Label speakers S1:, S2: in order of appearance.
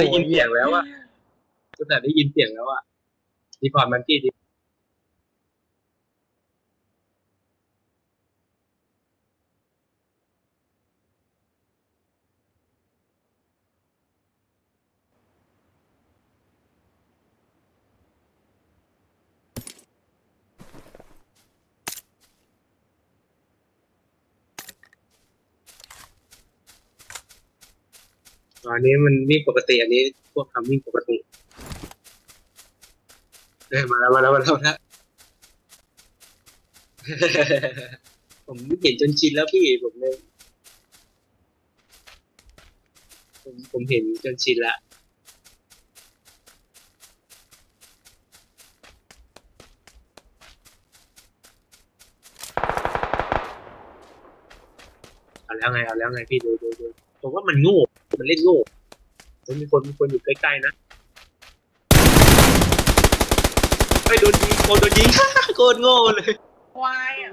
S1: ได้ยินเสียงแล้วอะตั้งแต่ได้ยินเสียงแล้วอะดีพอร์ตมันกี้ดิ อันนี้มันวิ่งปกติอันนี้พวกทำวิ่งปกติเอ้ยมาแล้วมาแล้วมาแล้วนะ ผมเห็นจนชินแล้วพี่ผมเลยผมผมเห็นจนชินละเอาแล้วไงเอาแล้วไงพี่ดูดูดู ผมว่ามันโง่ มันเล่นโง่มันมีคนมีคนอยู่ใกล้ๆนะไอ้โดนยิงคนโดนยิงโคตรโง่เลย
S2: ควายอะ